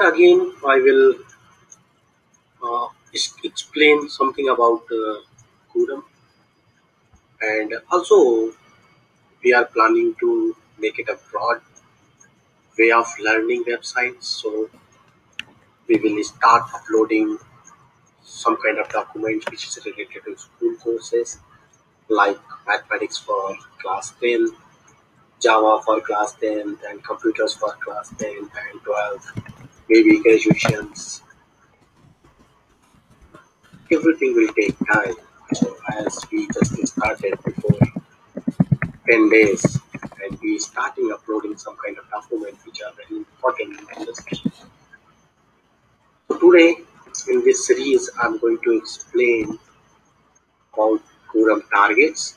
Again, I will uh, explain something about uh, and also we are planning to make it a broad way of learning website so we will start uploading some kind of documents which is related to school courses like mathematics for class 10 java for class 10 and computers for class 10 and 12 maybe graduations everything will take time so as we just started before 10 days and we starting uploading some kind of documents which are very important in the industry. So today in this series I'm going to explain about Curam targets.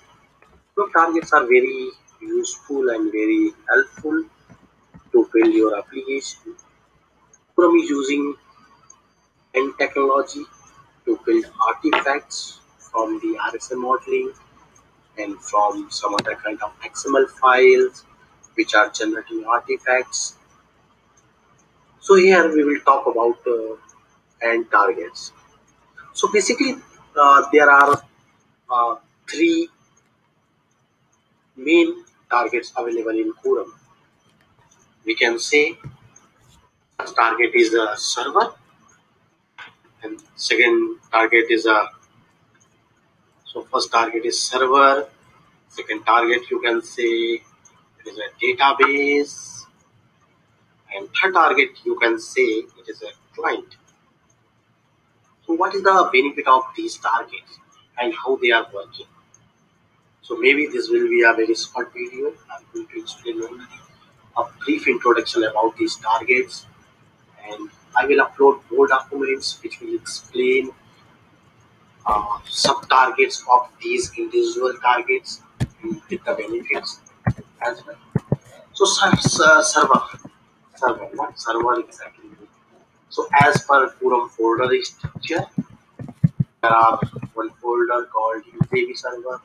Curam targets are very useful and very helpful to build your application. Is using Ant technology to build artifacts from the RSA modeling and from some other kind of XML files which are generating artifacts. So here we will talk about uh, Ant targets. So basically uh, there are uh, three main targets available in Curam. We can say target is a server. And second target is a so first target is server. Second target you can say it is a database. And third target you can say it is a client. So what is the benefit of these targets and how they are working? So maybe this will be a very short video. I'm going to explain only a brief introduction about these targets and I will upload more documents which will explain uh, sub targets of these individual targets with the benefits as well. So, server, server, server exactly? So, as per Curam folder structure, there are one folder called EJB server.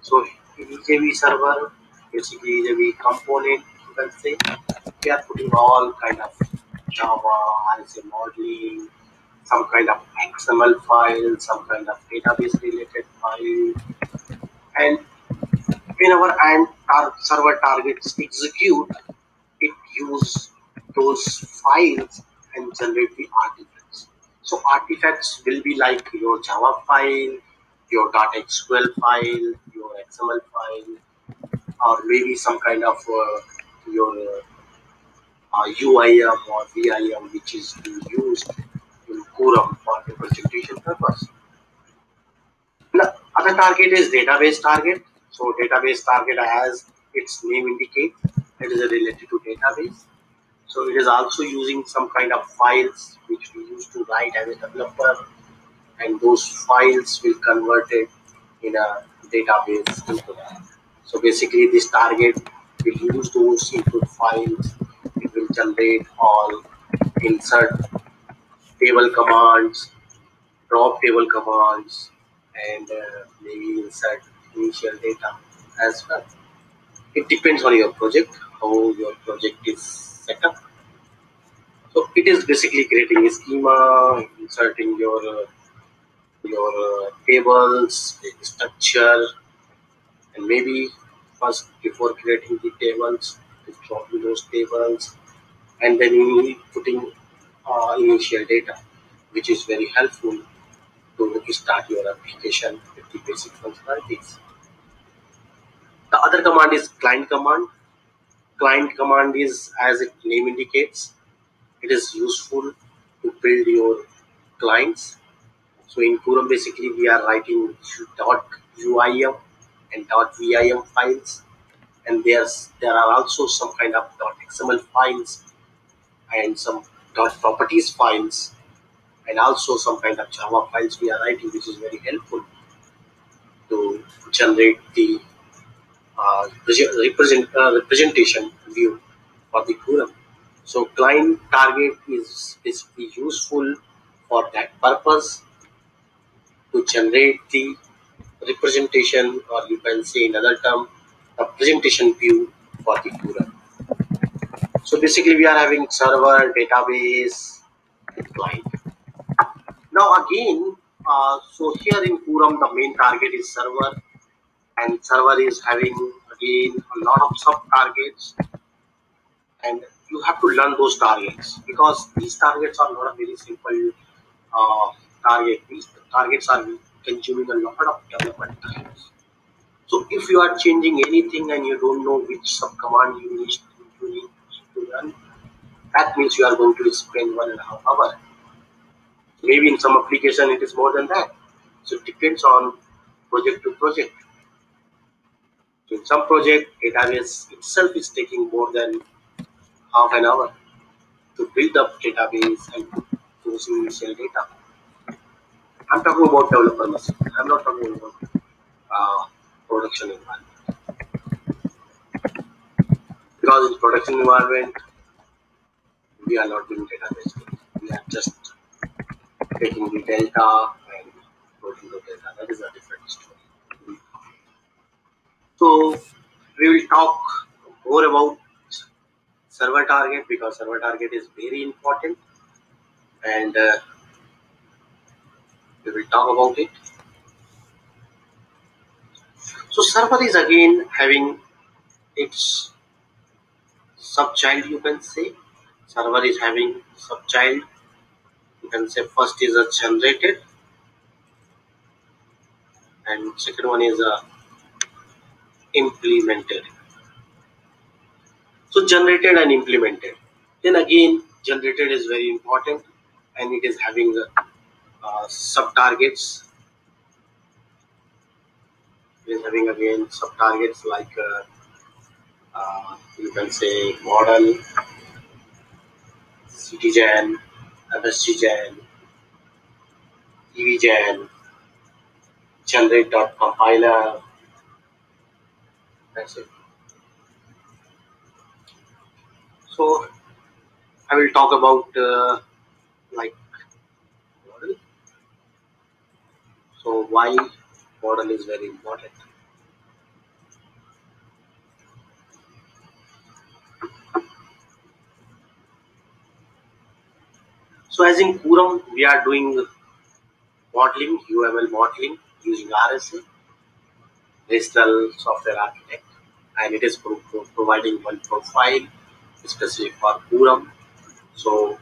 So, EJB server basically EJB component, you can say, we are putting all kind of Java, RSA modeling, some kind of XML file, some kind of database related file. And whenever and our server targets execute, it use those files and generate the artifacts. So artifacts will be like your Java file, your .sql file, your XML file, or maybe some kind of uh, your uh, uh, UIM or VIM which is used in Curam for representation purpose. Now, other target is database target. So database target as its name indicates, it is related to database. So it is also using some kind of files which we used to write as a developer and those files will convert it in a database. So basically this target will use those input files generate all insert table commands, drop table commands, and uh, maybe insert initial data as well. It depends on your project, how your project is set up. So it is basically creating a schema, inserting your uh, your uh, tables, structure, and maybe first before creating the tables, dropping those tables, and then you need putting uh, initial data, which is very helpful to start your application with the basic functionalities. The other command is client command. Client command is, as its name indicates, it is useful to build your clients. So in Curam, basically, we are writing .uim and .vim files, and there's there are also some kind of .xml files and some dot properties files and also some kind of Java files we are writing, which is very helpful to generate the uh, represent, uh, representation view for the Curam. So client target is basically useful for that purpose to generate the representation or you can say in other term, a presentation view for the Curam. So basically we are having server, database, client. Now again, uh, so here in Curam the main target is server and server is having again a lot of sub targets and you have to learn those targets because these targets are not a very simple uh, target. These targets are consuming a lot of development times. So if you are changing anything and you don't know which sub command you need, that means you are going to spend one and a half hour. Maybe in some application it is more than that. So it depends on project to project. So in some project, database itself is taking more than half an hour to build up database and using initial data. I'm talking about developer machine. I'm not talking about uh, production environment. Because in production environment, we are not doing database. We are just taking the delta and putting the data. That is a different story. So we will talk more about server target because server target is very important and uh, we will talk about it. So server is again having its subchild you can say. Server is having subchild. You can say first is a generated and second one is a implemented. So generated and implemented. Then again generated is very important and it is having uh, sub targets it is having again sub targets like uh, uh, you can say model ctgen msggen evgen generate dot compiler that's it so i will talk about uh, like model. So why model is very important. So as in Curam, we are doing modeling, UML modeling using RSA, Rational Software Architect, and it is pro pro providing one profile specific for Curam. So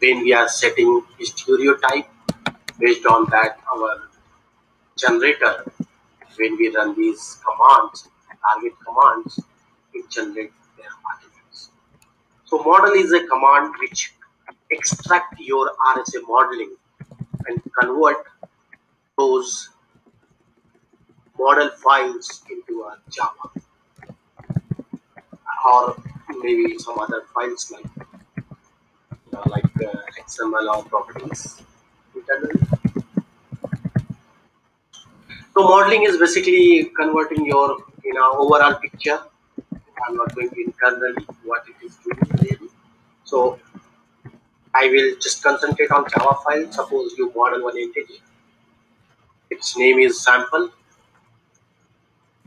when we are setting stereotype based on that our generator when we run these commands target commands it generates their artifacts so model is a command which extract your rsa modeling and convert those model files into a java or maybe some other files like like uh, XML or properties. So modeling is basically converting your you know overall picture. I'm not going to internally what it is doing really. So I will just concentrate on Java file. Suppose you model one entity. Its name is sample.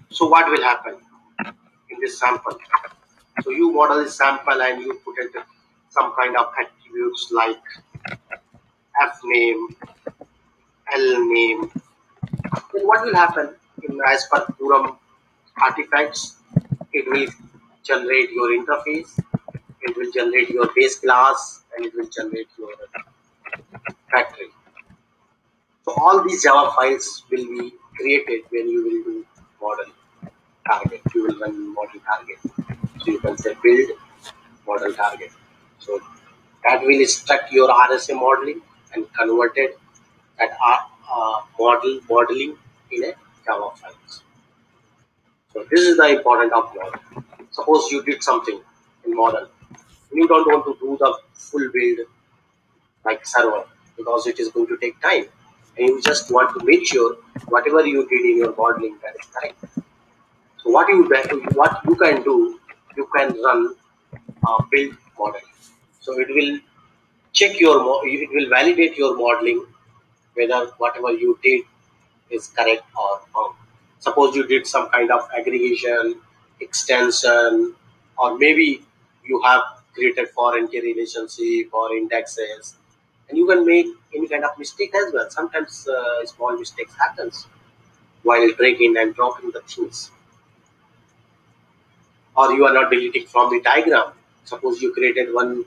So what will happen in this sample? So you model a sample and you put it some kind of attributes like f name, l name, then what will happen in as per Curam artifacts? It will generate your interface, it will generate your base class, and it will generate your factory. So all these Java files will be created when you will do model target. You will run model target. So you can say build model target. So that will instruct your RSA modeling and converted that uh, model modeling in a Java files. So this is the important of model. Suppose you did something in model. You don't want to do the full build like server because it is going to take time. And you just want to make sure whatever you did in your modeling that is correct. So what you what you can do, you can run a build model. So it will check your, it will validate your modeling whether whatever you did is correct or wrong. Suppose you did some kind of aggregation, extension, or maybe you have created foreign key relationship or indexes and you can make any kind of mistake as well. Sometimes uh, small mistakes happens while dragging and dropping the things. Or you are not deleting from the diagram. Suppose you created one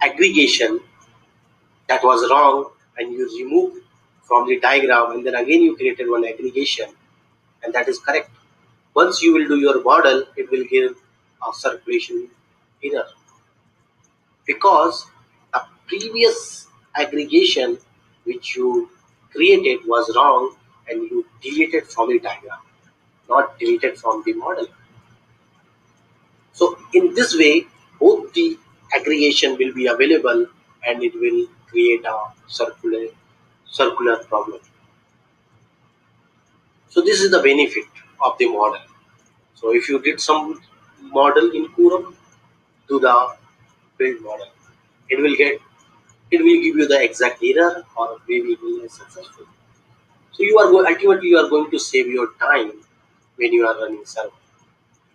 aggregation that was wrong and you removed from the diagram and then again you created one aggregation and that is correct. Once you will do your model it will give a circulation error because the previous aggregation which you created was wrong and you deleted from the diagram not deleted from the model. So in this way both the aggregation will be available and it will create a circular circular problem. So this is the benefit of the model. So if you did some model in Curam, do the build model. It will get it will give you the exact error or maybe it will be successful. So you are going ultimately you are going to save your time when you are running server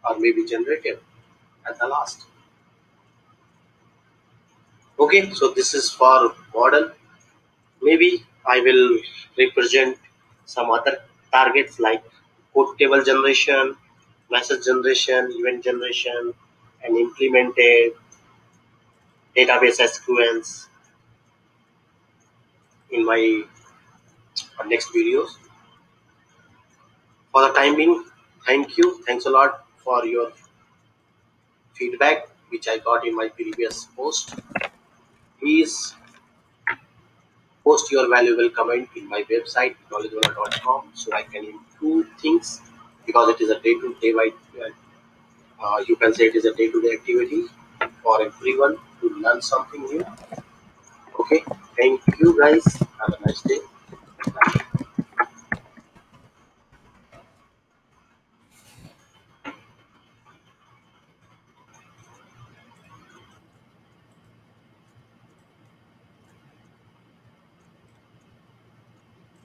or maybe generative at the last. Okay, so this is for model. Maybe I will represent some other targets like code table generation, message generation, event generation, and implemented database SQLs in my next videos. For the time being, thank you. Thanks a lot for your feedback which I got in my previous post. Please post your valuable comment in my website knowledgeona.com so I can improve things because it is a day-to-day uh, you can say it is a day-to-day activity for everyone to learn something new. Okay? Thank you guys. Have a nice day. Bye.